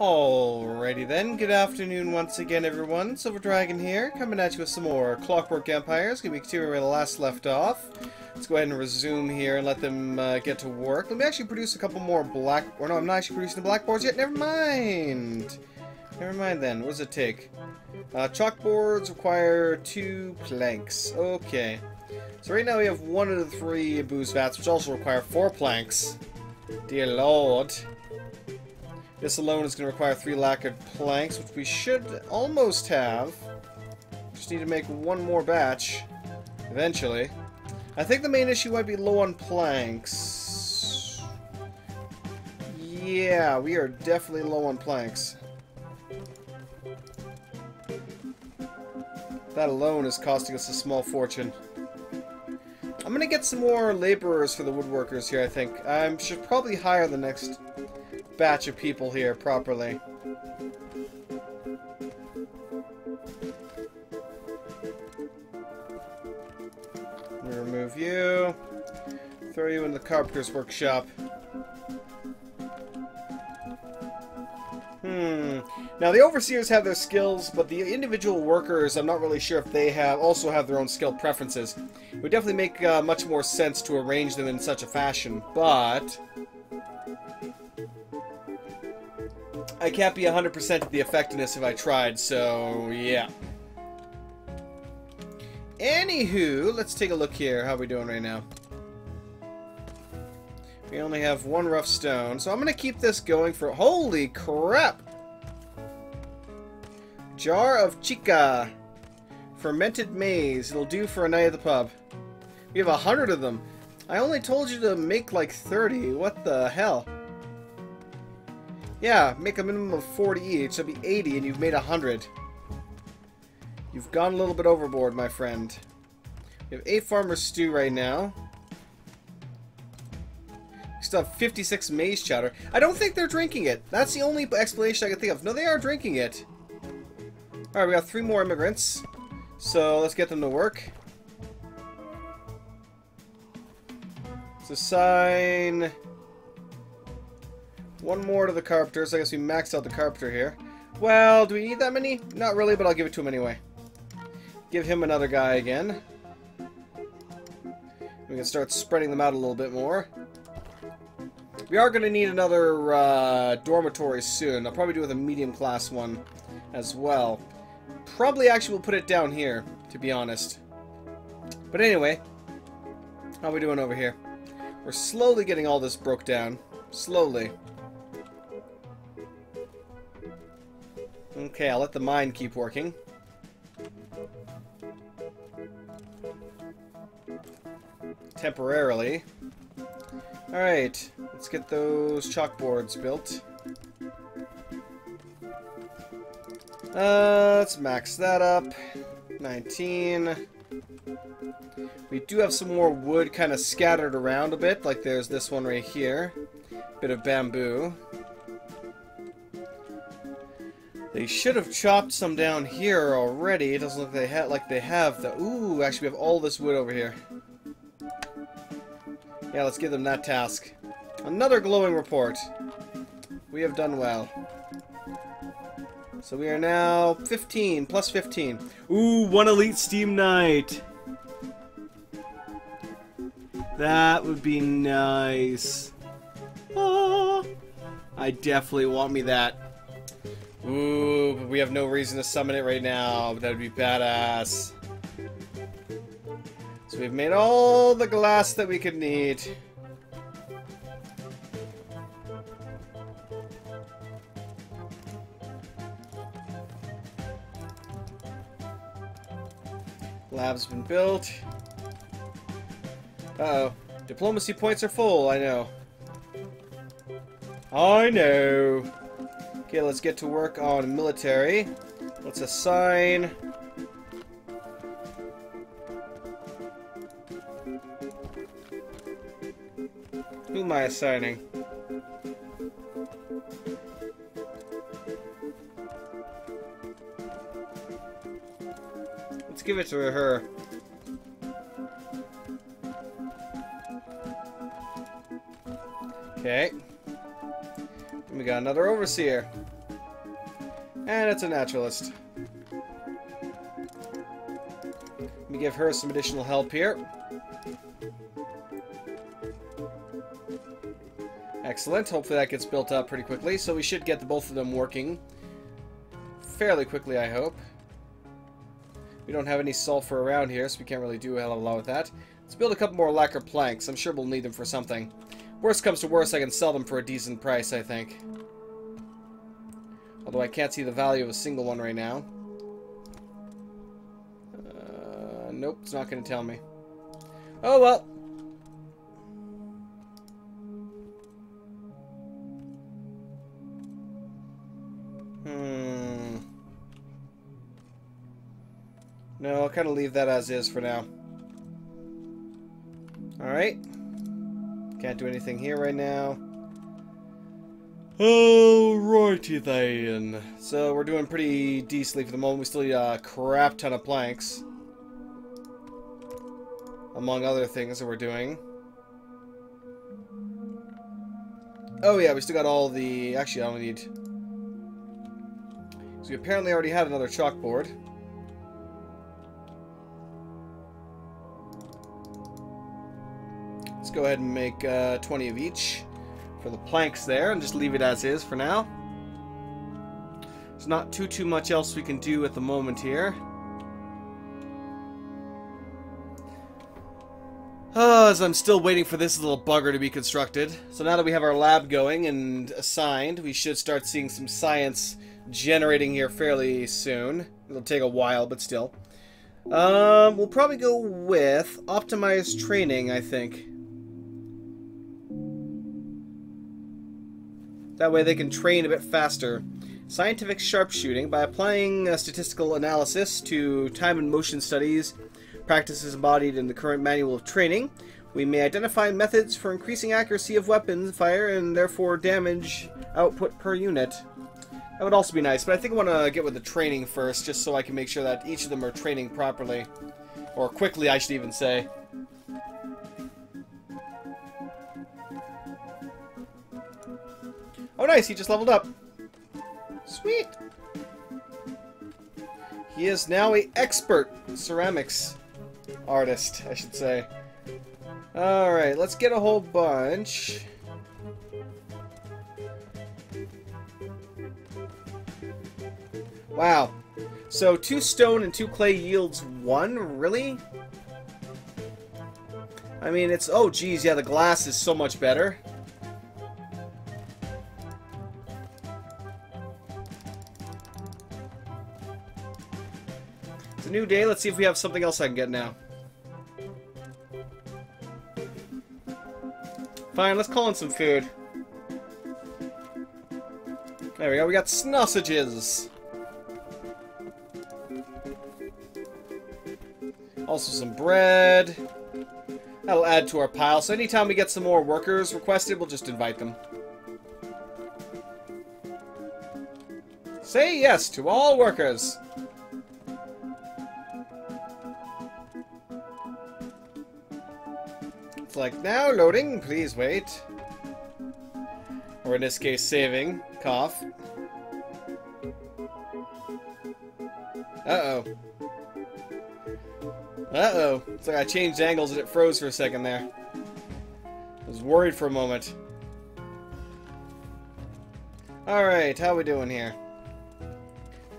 Alrighty then, good afternoon once again everyone, Silver Dragon here, coming at you with some more Clockwork Empires, gonna be continuing where the last left off. Let's go ahead and resume here and let them uh, get to work. Let me actually produce a couple more black, or no, I'm not actually producing the blackboards yet, never mind! Never mind then, what does it take? Uh, chalkboards require two planks, okay. So right now we have one of the three booze vats, which also require four planks. Dear lord. This alone is going to require three lacquered planks, which we should almost have. Just need to make one more batch, eventually. I think the main issue might be low on planks. Yeah, we are definitely low on planks. That alone is costing us a small fortune. I'm gonna get some more laborers for the woodworkers here, I think. I should probably hire the next batch of people here properly. remove you. Throw you in the carpenter's workshop. Hmm. Now the overseers have their skills, but the individual workers, I'm not really sure if they have also have their own skill preferences. It would definitely make uh, much more sense to arrange them in such a fashion, but I can't be 100% of the effectiveness if I tried, so yeah. Anywho, let's take a look here. How are we doing right now? We only have one rough stone, so I'm going to keep this going for... Holy crap! Jar of chicha. Fermented maize. It'll do for a night at the pub. We have a hundred of them. I only told you to make like 30. What the hell? Yeah, make a minimum of 40 each, it'll be 80, and you've made 100. You've gone a little bit overboard, my friend. We have 8 farmers stew right now. We still have 56 maize chowder. I don't think they're drinking it. That's the only explanation I can think of. No, they are drinking it. Alright, we got three more immigrants. So, let's get them to work. So, sign... One more to the carpenter, so I guess we maxed out the carpenter here. Well, do we need that many? Not really, but I'll give it to him anyway. Give him another guy again. We can start spreading them out a little bit more. We are going to need another uh, dormitory soon. I'll probably do with a medium class one as well. Probably actually will put it down here, to be honest. But anyway, how are we doing over here? We're slowly getting all this broke down. Slowly. Okay, I'll let the mine keep working. Temporarily. Alright, let's get those chalkboards built. Uh, let's max that up. 19. We do have some more wood kind of scattered around a bit, like there's this one right here. Bit of bamboo. They should have chopped some down here already. It doesn't look like they, like they have. The Ooh, actually we have all this wood over here. Yeah, let's give them that task. Another glowing report. We have done well. So we are now 15, plus 15. Ooh, one Elite Steam knight. That would be nice. Oh, I definitely want me that. Ooh, but we have no reason to summon it right now. That'd be badass. So we've made all the glass that we could need. Lab's been built. Uh oh Diplomacy points are full, I know. I know. Okay, let's get to work on military. Let's assign... Who am I assigning? Let's give it to her. Okay. We got another overseer. Eh, and it's a naturalist. Let me give her some additional help here. Excellent. Hopefully that gets built up pretty quickly. So we should get the both of them working fairly quickly, I hope. We don't have any sulfur around here, so we can't really do a hell of a lot with that. Let's build a couple more lacquer planks. I'm sure we'll need them for something. Worst comes to worst, I can sell them for a decent price, I think. Although I can't see the value of a single one right now. Uh, nope, it's not going to tell me. Oh well. Hmm. No, I'll kind of leave that as is for now. Alright. Can't do anything here right now. Alrighty then. So we're doing pretty decently for the moment. We still need a crap ton of planks. Among other things that we're doing. Oh yeah, we still got all the... Actually, I only need... So we apparently already had another chalkboard. Let's go ahead and make uh, 20 of each for the planks there and just leave it as is for now. There's not too, too much else we can do at the moment here. Uh, as I'm still waiting for this little bugger to be constructed. So now that we have our lab going and assigned, we should start seeing some science generating here fairly soon. It'll take a while, but still. Um, we'll probably go with optimized training, I think. That way they can train a bit faster. Scientific sharpshooting by applying uh, statistical analysis to time and motion studies, practices embodied in the current manual of training. We may identify methods for increasing accuracy of weapons fire and therefore damage output per unit. That would also be nice, but I think I want to get with the training first, just so I can make sure that each of them are training properly. Or quickly, I should even say. Oh, nice. He just leveled up. Sweet. He is now a expert ceramics artist, I should say. Alright, let's get a whole bunch. Wow. So two stone and two clay yields one? Really? I mean, it's... Oh, geez, yeah, the glass is so much better. A new day. Let's see if we have something else I can get now. Fine, let's call in some food. There we go, we got snausages. Also some bread. That'll add to our pile, so anytime we get some more workers requested, we'll just invite them. Say yes to all workers. It's like, now loading, please wait. Or in this case, saving. Cough. Uh-oh. Uh-oh. It's like I changed angles and it froze for a second there. I was worried for a moment. Alright, how we doing here?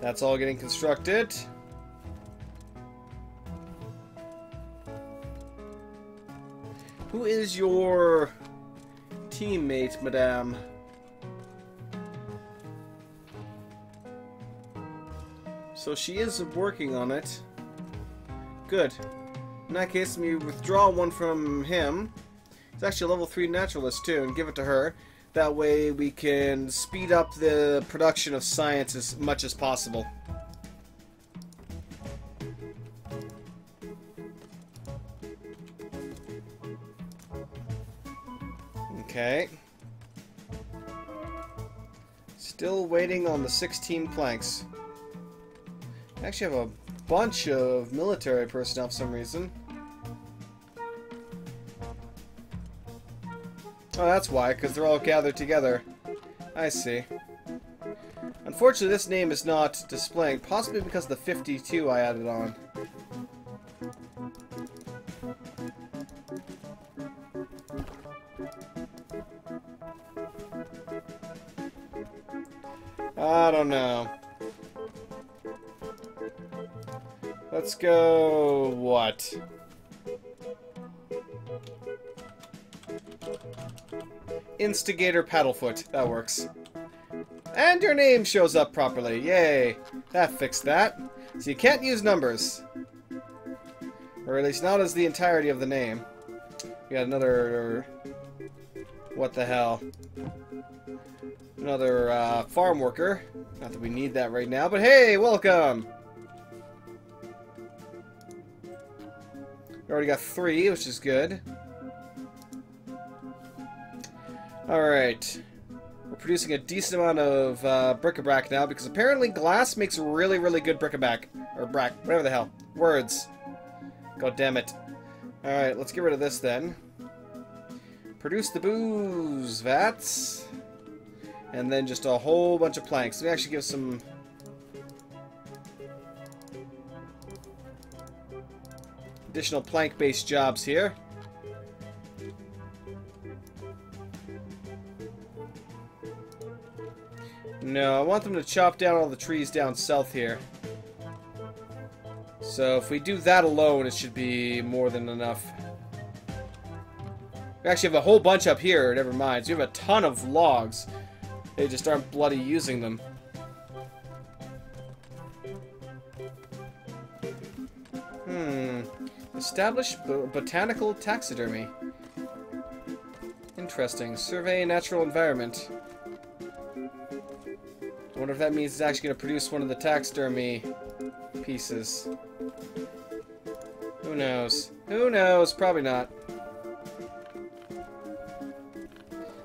That's all getting constructed. Who is your teammate, madame? So she is working on it. Good. In that case, let me withdraw one from him. He's actually a level 3 naturalist, too, and give it to her. That way we can speed up the production of science as much as possible. 16 planks. I actually have a bunch of military personnel for some reason. Oh, that's why, because they're all gathered together. I see. Unfortunately, this name is not displaying, possibly because of the 52 I added on. I don't know. Let's go... what? Instigator Paddlefoot. That works. And your name shows up properly. Yay. That fixed that. So you can't use numbers. Or at least not as the entirety of the name. We got another... What the hell? Another uh, farm worker. Not that we need that right now, but hey, welcome! We already got three, which is good. Alright. We're producing a decent amount of uh, bric-a-brac now, because apparently glass makes really, really good bric-a-brac. Or brac, whatever the hell. Words. God damn it. Alright, let's get rid of this then. Produce the booze vats. And then just a whole bunch of planks. We actually give some... Additional plank-based jobs here. No, I want them to chop down all the trees down south here. So if we do that alone, it should be more than enough. We actually have a whole bunch up here, never mind. So we have a ton of logs. They just aren't bloody using them. Hmm. Establish botanical taxidermy. Interesting. Survey natural environment. I wonder if that means it's actually going to produce one of the taxidermy pieces. Who knows? Who knows? Probably not.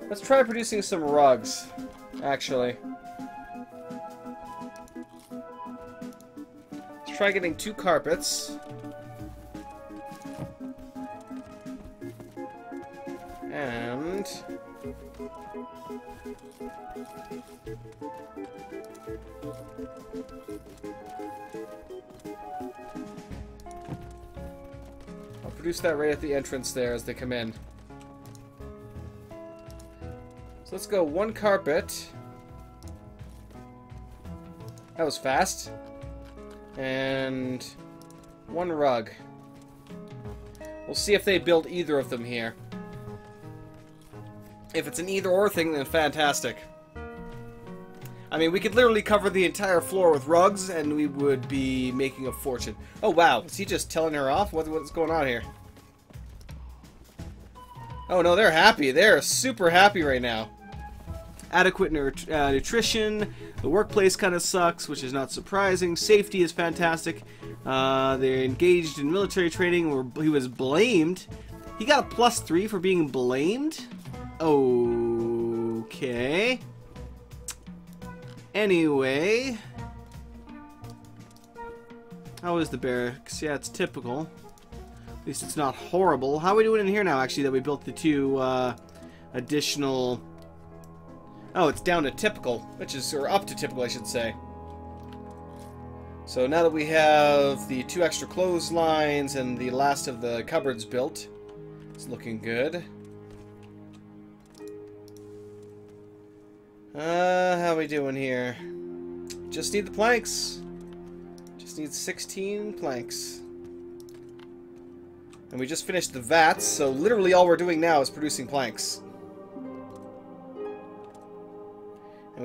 Let's try producing some rugs, actually. Let's try getting two carpets. And... I'll produce that right at the entrance there as they come in. So let's go one carpet. That was fast. And one rug. We'll see if they build either of them here. If it's an either-or thing, then fantastic. I mean, we could literally cover the entire floor with rugs, and we would be making a fortune. Oh, wow. Is he just telling her off? What, what's going on here? Oh, no, they're happy. They're super happy right now. Adequate uh, nutrition. The workplace kind of sucks, which is not surprising. Safety is fantastic. Uh, they're engaged in military training where he was blamed. He got a plus three for being blamed? Okay. Anyway. How is the barracks? Yeah, it's typical. At least it's not horrible. How are we doing in here now, actually, that we built the two uh, additional... Oh, it's down to typical, which is, or up to typical, I should say. So now that we have the two extra clotheslines and the last of the cupboards built, it's looking good. Uh, how are we doing here? Just need the planks. Just need 16 planks. And we just finished the vats, so literally all we're doing now is producing planks.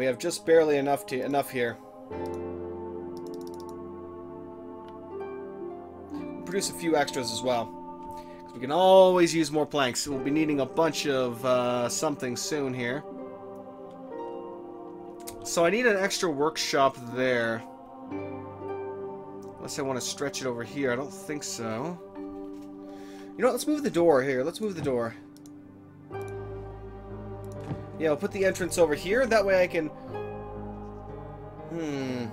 We have just barely enough to enough here. Produce a few extras as well. We can always use more planks. We'll be needing a bunch of uh, something soon here. So I need an extra workshop there. Unless I want to stretch it over here. I don't think so. You know what? Let's move the door here. Let's move the door. Yeah, I'll put the entrance over here. That way I can... Hmm.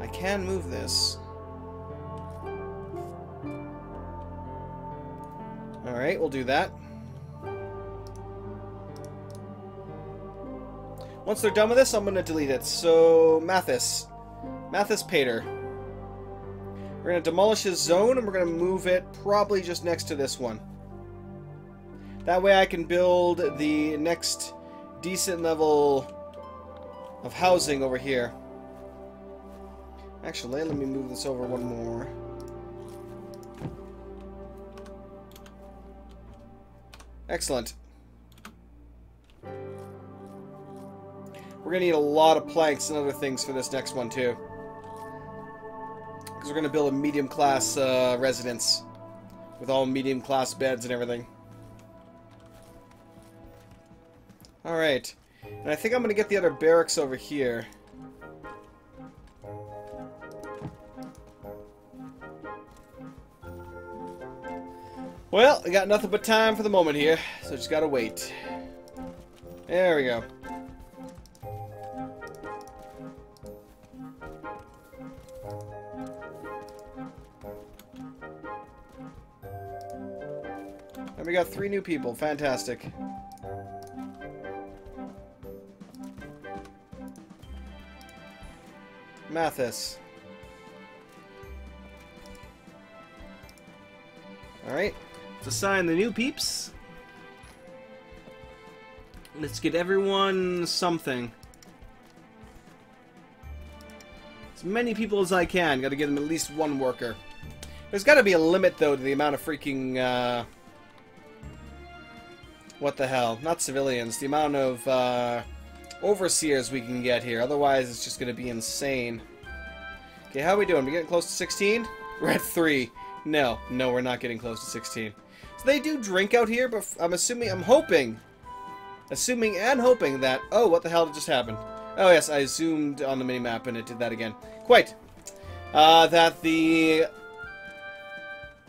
I can move this. Alright, we'll do that. Once they're done with this, I'm going to delete it. So, Mathis. Mathis Pater. We're going to demolish his zone, and we're going to move it probably just next to this one. That way I can build the next decent level of housing over here. Actually, let me move this over one more. Excellent. We're going to need a lot of planks and other things for this next one, too. Because we're going to build a medium-class uh, residence. With all medium-class beds and everything. Alright. And I think I'm to get the other barracks over here. Well, I got nothing but time for the moment here, so just gotta wait. There we go. And we got three new people. Fantastic. Mathis. Alright. Let's assign the new peeps. Let's get everyone something. As many people as I can. Gotta give them at least one worker. There's gotta be a limit, though, to the amount of freaking, uh... What the hell? Not civilians. The amount of, uh... Overseers we can get here. Otherwise, it's just gonna be insane. Okay, how are we doing? We getting close to 16? We're at 3. No, no, we're not getting close to 16. So they do drink out here, but I'm assuming, I'm hoping, assuming and hoping that, oh, what the hell just happened? Oh yes, I zoomed on the minimap and it did that again. Quite. Uh, that the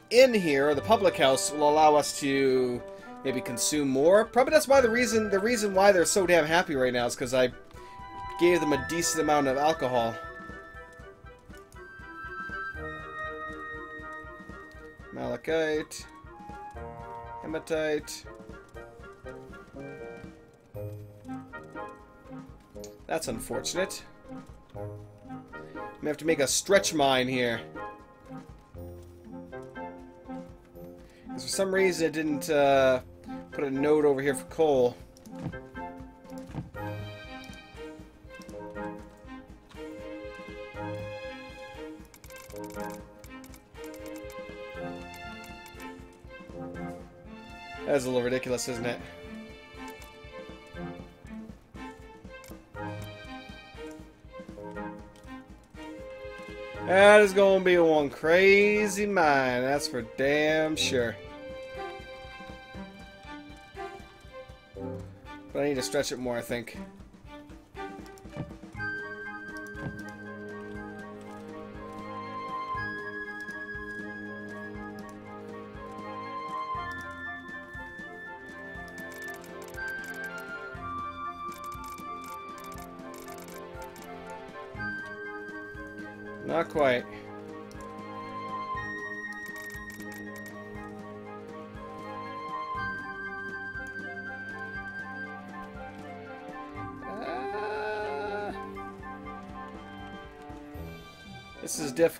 inn here, or the public house, will allow us to maybe consume more. Probably that's why the reason the reason why they're so damn happy right now is because I gave them a decent amount of alcohol. Malachite. Hematite. That's unfortunate. We have to make a stretch mine here. Because for some reason it didn't uh, put a note over here for coal. That's a little ridiculous, isn't it? That is going to be one crazy mine, that's for damn sure. Need to stretch it more, I think.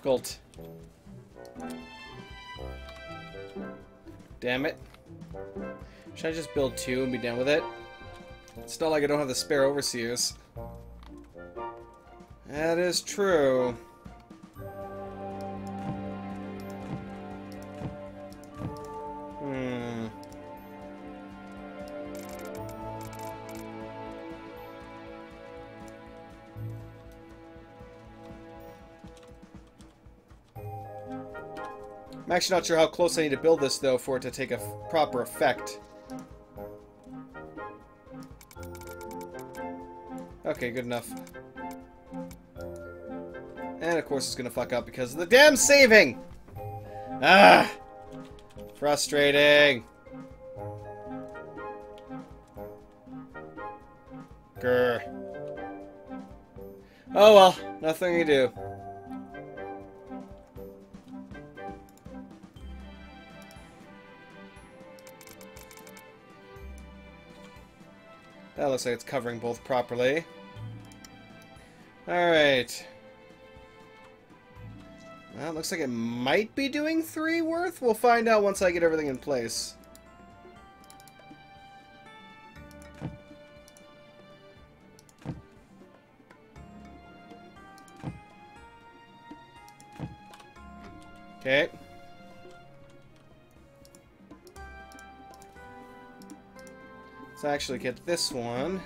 Difficult. Damn it. Should I just build two and be done with it? It's not like I don't have the spare overseers. That is true. Actually not sure how close I need to build this, though, for it to take a proper effect. Okay, good enough. And, of course, it's gonna fuck up because of the damn saving! Ah! Frustrating! Grr. Oh well, nothing you do. Looks like it's covering both properly. Alright. Well, looks like it might be doing three worth. We'll find out once I get everything in place. Okay. Actually get this one.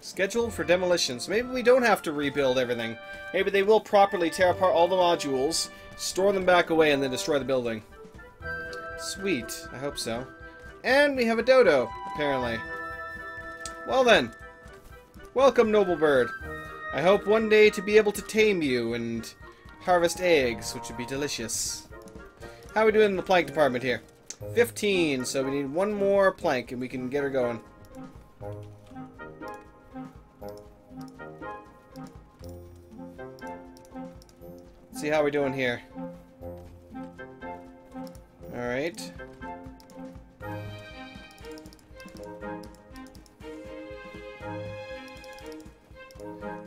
Scheduled for demolition. So maybe we don't have to rebuild everything. Maybe they will properly tear apart all the modules, store them back away, and then destroy the building. Sweet. I hope so. And we have a dodo, apparently. Well then. Welcome, noble bird. I hope one day to be able to tame you and harvest eggs, which would be delicious. How are we doing in the plank department here? 15, so we need one more plank and we can get her going. see how we're doing here. Alright.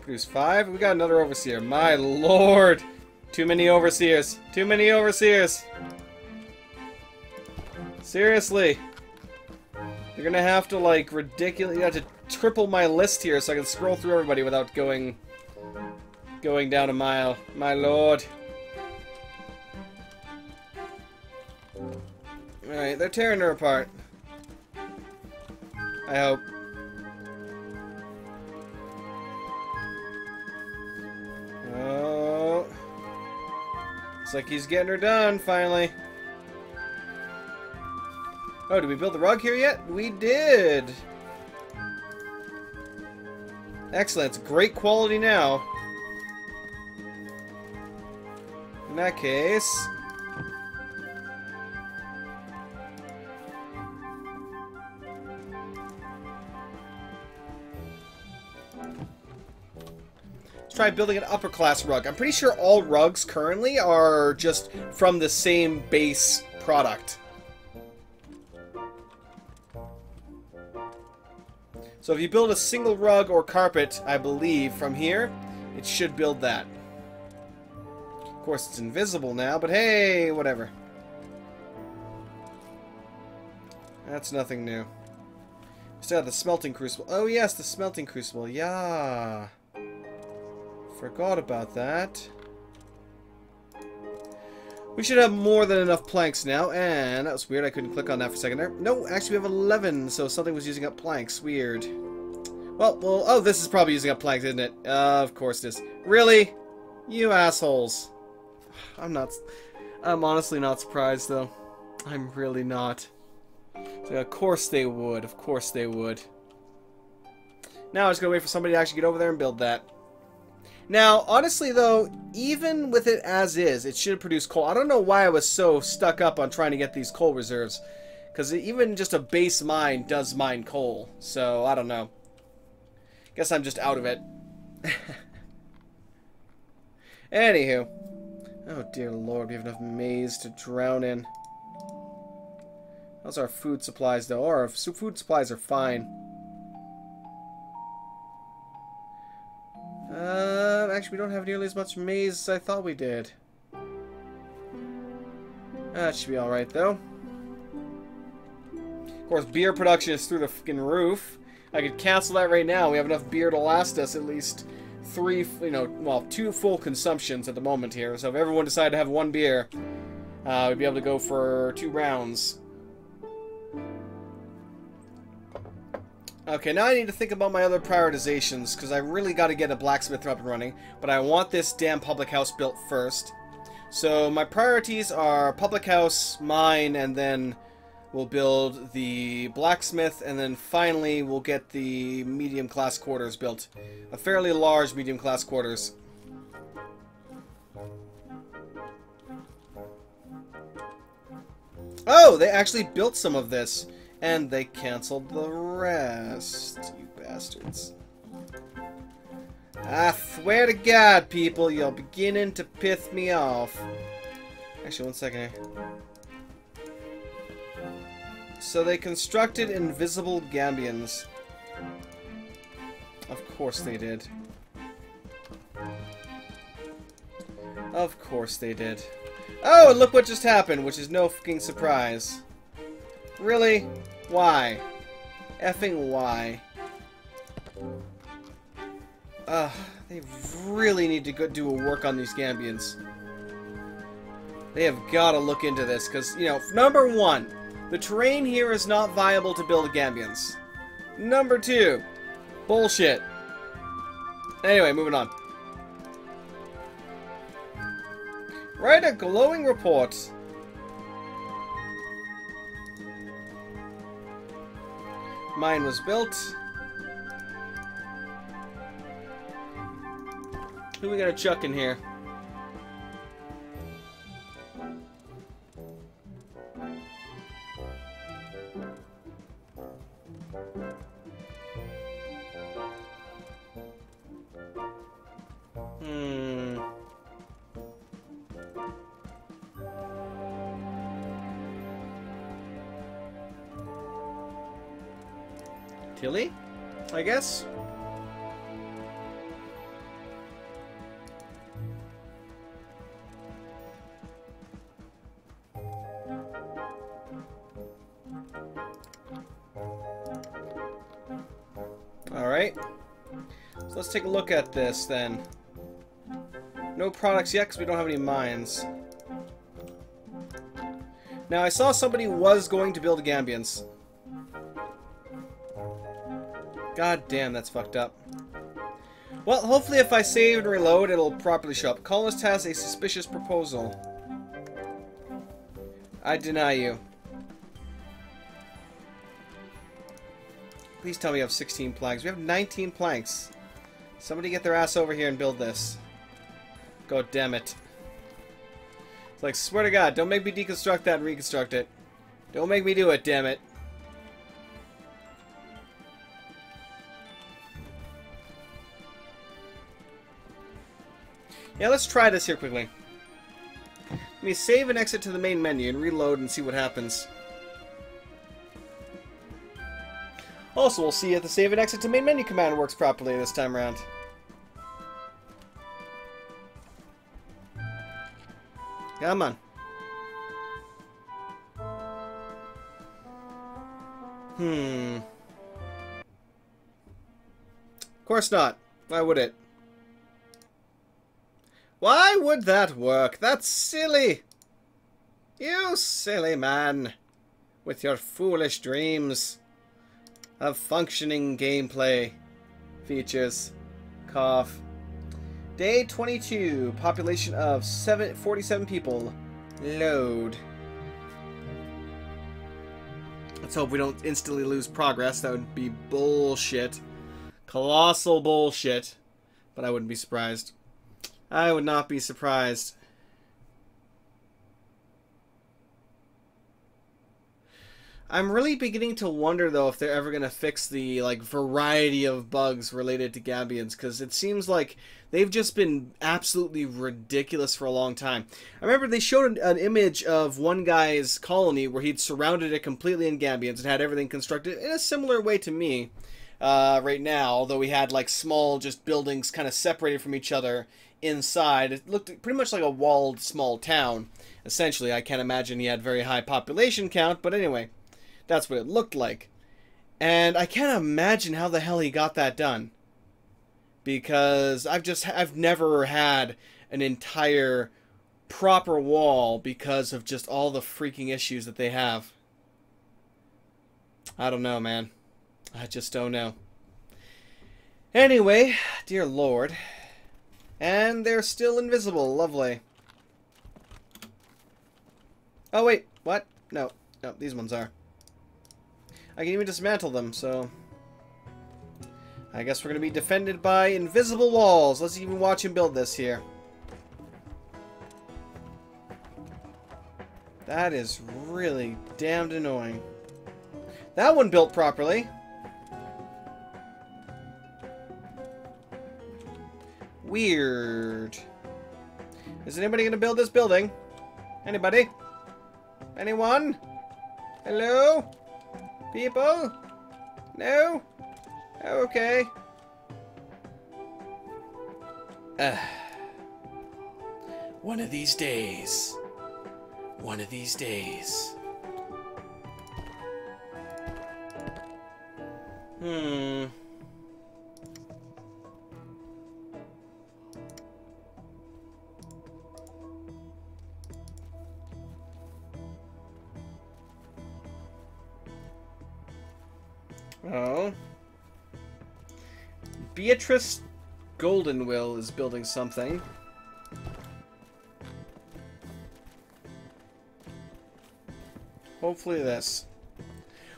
Produce five. We got another overseer. My lord! Too many overseers. Too many overseers. Seriously. You're gonna have to, like, ridiculous... You have to triple my list here so I can scroll through everybody without going... Going down a mile. My lord. Alright, they're tearing her apart. I hope. Looks like he's getting her done, finally. Oh, did we build the rug here yet? We did! Excellent. It's great quality now. In that case... try building an upper class rug. I'm pretty sure all rugs currently are just from the same base product. So if you build a single rug or carpet, I believe, from here, it should build that. Of course, it's invisible now, but hey, whatever. That's nothing new. Still have the smelting crucible. Oh yes, the smelting crucible. Yeah. Forgot about that. We should have more than enough planks now, and that was weird, I couldn't click on that for a second there. No, actually we have 11, so something was using up planks. Weird. Well, well, oh, this is probably using up planks, isn't it? Uh, of course it is. Really? You assholes. I'm not... I'm honestly not surprised, though. I'm really not. So, of course they would. Of course they would. Now I just gotta wait for somebody to actually get over there and build that. Now, honestly, though, even with it as is, it should produce coal. I don't know why I was so stuck up on trying to get these coal reserves. Because even just a base mine does mine coal. So, I don't know. Guess I'm just out of it. Anywho. Oh, dear lord, we have enough maize to drown in. How's our food supplies, though. Oh, our food supplies are fine. Uh, actually, we don't have nearly as much maize as I thought we did. That should be alright, though. Of course, beer production is through the fucking roof. I could cancel that right now. We have enough beer to last us at least three, you know, well, two full consumptions at the moment here. So if everyone decided to have one beer, uh, we'd be able to go for two rounds. Okay, now I need to think about my other prioritizations, because I really got to get a blacksmith up and running, but I want this damn public house built first. So my priorities are public house, mine, and then we'll build the blacksmith, and then finally we'll get the medium class quarters built. A fairly large medium class quarters. Oh, they actually built some of this. And they canceled the rest, you bastards. I swear to God, people, you're beginning to piss me off. Actually, one second here. So they constructed invisible Gambians. Of course they did. Of course they did. Oh, and look what just happened, which is no fucking surprise. Really? Why? Effing why? Ugh, they really need to go do a work on these Gambians. They have got to look into this, because, you know, number one, the terrain here is not viable to build Gambians. Number two, bullshit. Anyway, moving on. Write a glowing report. Mine was built. Who we gonna chuck in here? Alright. So let's take a look at this then. No products yet because we don't have any mines. Now I saw somebody was going to build Gambians. God damn, that's fucked up. Well, hopefully if I save and reload, it'll properly show up. Colonist has a suspicious proposal. I deny you. Please tell me you have 16 planks. We have 19 planks. Somebody get their ass over here and build this. God damn it. It's like, swear to God, don't make me deconstruct that and reconstruct it. Don't make me do it, damn it. Yeah, let's try this here quickly. Let me save and exit to the main menu and reload and see what happens. Also, we'll see if the save and exit to main menu command works properly this time around. Come on. Hmm. Of course not. Why would it? Why would that work? That's silly! You silly man. With your foolish dreams of functioning gameplay features. Cough. Day 22. Population of seven, 47 people. Load. Let's hope we don't instantly lose progress. That would be bullshit. Colossal bullshit. But I wouldn't be surprised. I would not be surprised. I'm really beginning to wonder though if they're ever gonna fix the like variety of bugs related to Gambians because it seems like they've just been absolutely ridiculous for a long time. I remember they showed an, an image of one guy's colony where he'd surrounded it completely in Gambians and had everything constructed in a similar way to me uh, right now, although we had like small just buildings kind of separated from each other inside. It looked pretty much like a walled small town. Essentially, I can't imagine he had very high population count, but anyway. That's what it looked like. And I can't imagine how the hell he got that done. Because I've just I've never had an entire proper wall because of just all the freaking issues that they have. I don't know, man. I just don't know. Anyway, dear lord. And they're still invisible. Lovely. Oh, wait. What? No. No, these ones are. I can even dismantle them, so... I guess we're going to be defended by invisible walls. Let's even watch him build this here. That is really damned annoying. That one built properly. Weird. Is anybody gonna build this building? Anybody? Anyone? Hello? People? No? Okay. Uh, one of these days. One of these days. Hmm. Oh. Beatrice Goldenwill is building something. Hopefully this.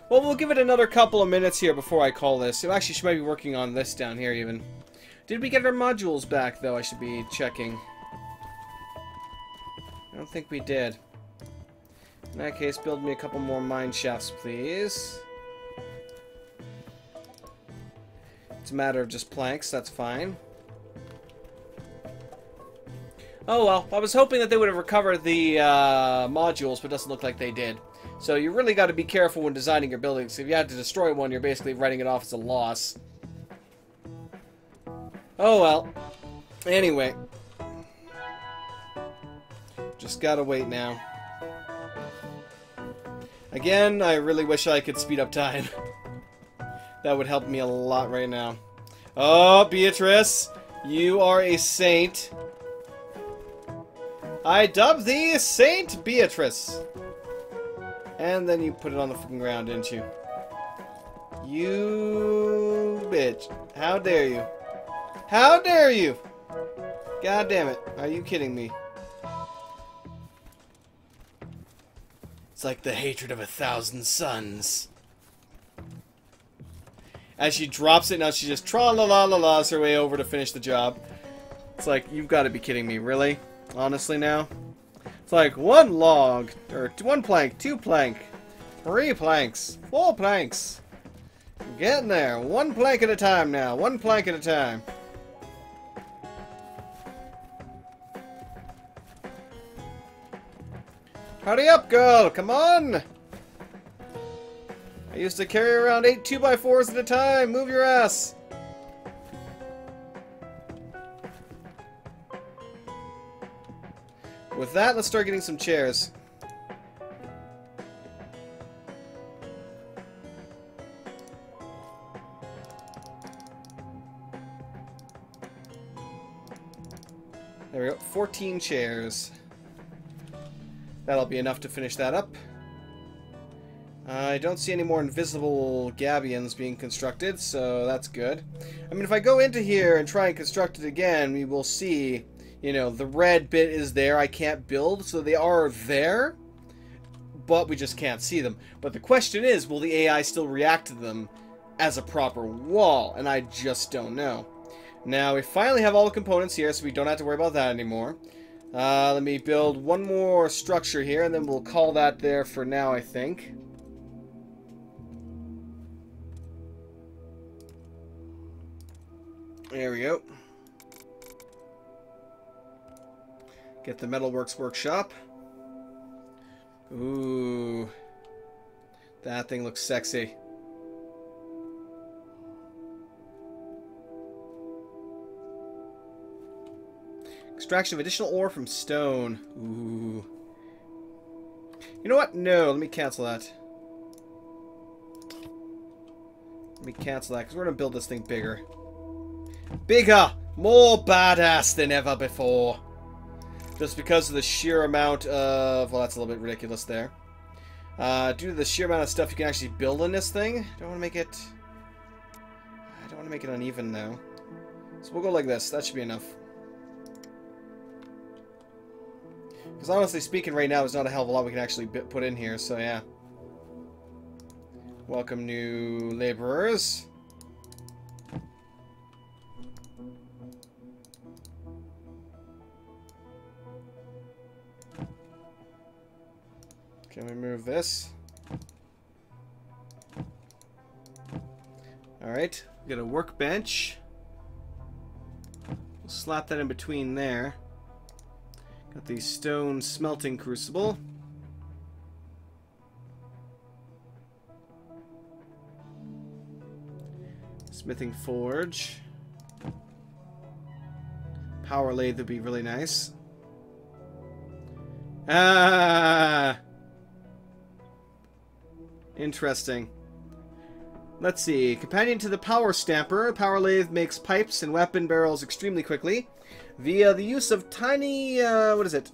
Well, we'll give it another couple of minutes here before I call this. Actually, she might be working on this down here even. Did we get our modules back, though? I should be checking. I don't think we did. In that case, build me a couple more mine shafts, please. It's a matter of just planks, that's fine. Oh well, I was hoping that they would have recovered the uh, modules, but doesn't look like they did. So you really got to be careful when designing your buildings. If you had to destroy one, you're basically writing it off as a loss. Oh well. Anyway. Just gotta wait now. Again, I really wish I could speed up time. that would help me a lot right now. Oh, Beatrice! You are a saint. I dub thee Saint Beatrice. And then you put it on the fucking ground, didn't you? You bitch. How dare you? How dare you? God damn it. Are you kidding me? It's like the hatred of a thousand suns. As she drops it, now she just tra la la la la's her way over to finish the job. It's like, you've got to be kidding me. Really? Honestly now? It's like one log, or one plank, two plank, three planks, four planks. getting there. One plank at a time now. One plank at a time. Hurry up, girl! Come on! I used to carry around eight 2x4s at a time. Move your ass! With that, let's start getting some chairs. There we go, 14 chairs. That'll be enough to finish that up. I don't see any more invisible gabions being constructed, so that's good. I mean, if I go into here and try and construct it again, we will see you know, the red bit is there. I can't build, so they are there, but we just can't see them. But the question is, will the AI still react to them as a proper wall? And I just don't know. Now, we finally have all the components here, so we don't have to worry about that anymore. Uh, let me build one more structure here, and then we'll call that there for now, I think. There we go. Get the Metalworks Workshop. Ooh. That thing looks sexy. Extraction of additional ore from stone. Ooh. You know what? No, let me cancel that. Let me cancel that, because we're going to build this thing bigger. Bigger! More badass than ever before. Just because of the sheer amount of... Well, that's a little bit ridiculous there. Uh, due to the sheer amount of stuff you can actually build in this thing, I don't want to make it... I don't want to make it uneven though. So we'll go like this. That should be enough. Because honestly speaking, right now, there's not a hell of a lot we can actually put in here, so yeah. Welcome new laborers. Can we move this? Alright, got a workbench. We'll slap that in between there. Got the stone smelting crucible. Smithing forge. Power lathe would be really nice. Ah! Interesting. Let's see. Companion to the power stamper, power lathe makes pipes and weapon barrels extremely quickly via the use of tiny, uh, what is it?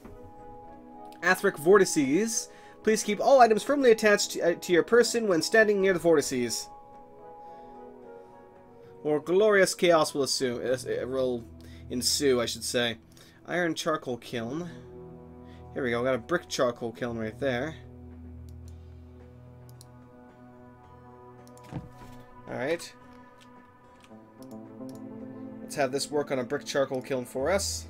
aetheric vortices. Please keep all items firmly attached to, uh, to your person when standing near the vortices. Or glorious chaos will, assume, uh, will ensue, I should say. Iron charcoal kiln. Here we go, got a brick charcoal kiln right there. Alright. Let's have this work on a brick charcoal kiln for us.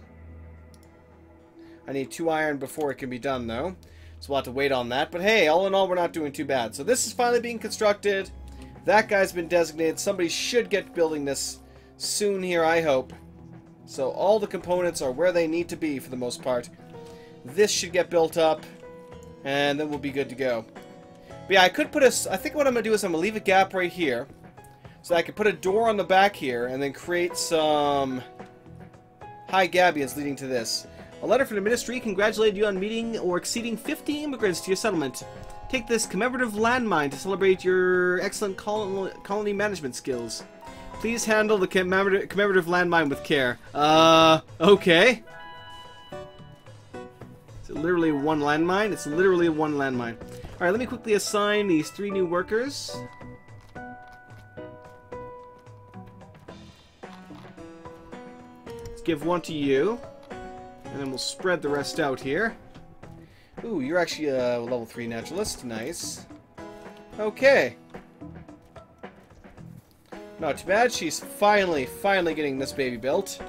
I need two iron before it can be done, though. So we'll have to wait on that. But hey, all in all, we're not doing too bad. So this is finally being constructed. That guy's been designated. Somebody should get building this soon here, I hope. So all the components are where they need to be for the most part. This should get built up, and then we'll be good to go. But yeah, I could put a... I think what I'm going to do is I'm going to leave a gap right here. So I could put a door on the back here and then create some high gabions leading to this. A letter from the ministry congratulated you on meeting or exceeding 50 immigrants to your settlement. Take this commemorative landmine to celebrate your excellent colony management skills. Please handle the commemorative landmine with care. Uh, okay. Is it literally one landmine? It's literally one landmine. Alright, let me quickly assign these three new workers. Let's give one to you. And then we'll spread the rest out here. Ooh, you're actually a level 3 naturalist. Nice. Okay. Not too bad. She's finally, finally getting this baby built.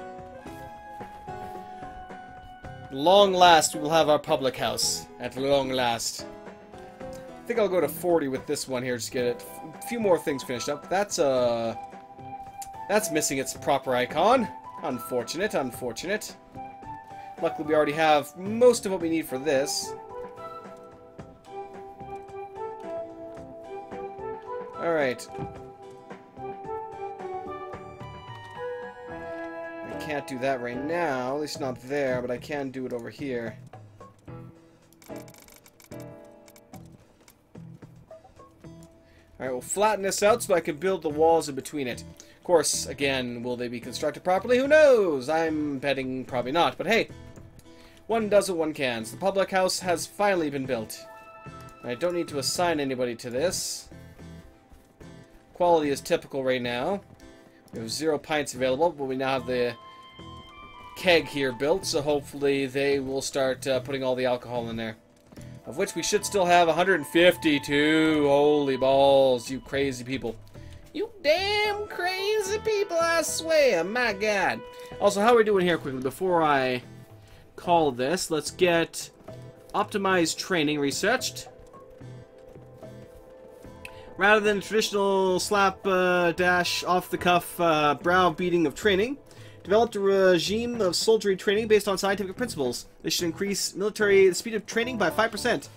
Long last, we will have our public house. At long last. I think I'll go to 40 with this one here, just get it. A few more things finished up. That's, uh... That's missing its proper icon. Unfortunate, unfortunate. Luckily, we already have most of what we need for this. Alright. I can't do that right now, at least not there, but I can do it over here. Alright, we'll flatten this out so I can build the walls in between it. Of course, again, will they be constructed properly? Who knows? I'm betting probably not, but hey, one does what one can. The public house has finally been built. I don't need to assign anybody to this. Quality is typical right now. We have zero pints available, but we now have the keg here built, so hopefully they will start uh, putting all the alcohol in there. Of which we should still have 152. Holy balls, you crazy people. You damn crazy people, I swear. My God. Also, how are we doing here quickly? Before I call this, let's get optimized training researched. Rather than traditional slap uh, dash off the cuff uh, brow beating of training, developed a regime of soldiery training based on scientific principles. This should increase military speed of training by 5%.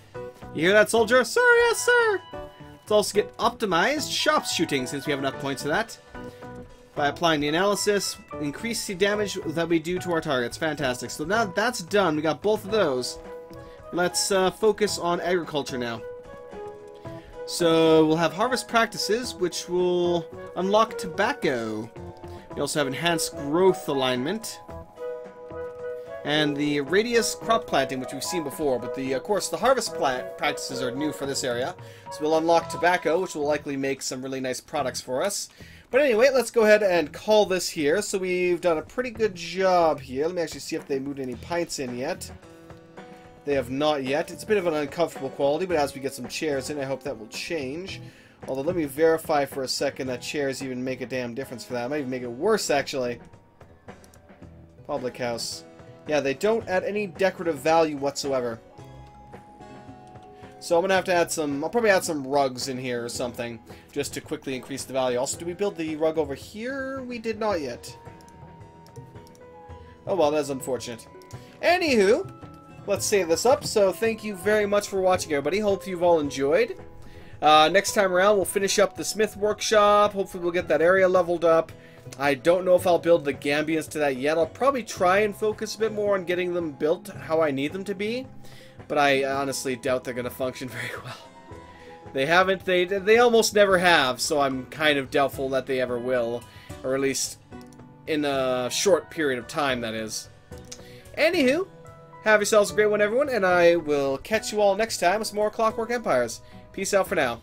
You hear that, soldier? Sir, yes, sir! Let's also get optimized sharpshooting, since we have enough points for that. By applying the analysis, increase the damage that we do to our targets. Fantastic. So now that's done. We got both of those. Let's uh, focus on agriculture now. So we'll have harvest practices, which will unlock tobacco. We also have enhanced growth alignment and the radius crop planting, which we've seen before, but the of course the harvest plant practices are new for this area. So we'll unlock tobacco, which will likely make some really nice products for us. But anyway, let's go ahead and call this here. So we've done a pretty good job here. Let me actually see if they moved any pints in yet. They have not yet. It's a bit of an uncomfortable quality, but as we get some chairs in, I hope that will change. Although, let me verify for a second that chairs even make a damn difference for that. It might even make it worse, actually. Public house. Yeah, they don't add any decorative value whatsoever. So I'm going to have to add some... I'll probably add some rugs in here or something, just to quickly increase the value. Also, do we build the rug over here? We did not yet. Oh well, that's unfortunate. Anywho, let's save this up. So thank you very much for watching, everybody. Hope you've all enjoyed. Uh, next time around, we'll finish up the Smith Workshop. Hopefully we'll get that area leveled up. I don't know if I'll build the Gambians to that yet. I'll probably try and focus a bit more on getting them built how I need them to be. But I honestly doubt they're going to function very well. They haven't, they, they almost never have, so I'm kind of doubtful that they ever will. Or at least in a short period of time, that is. Anywho, have yourselves a great one, everyone, and I will catch you all next time with some more Clockwork Empires. Peace out for now.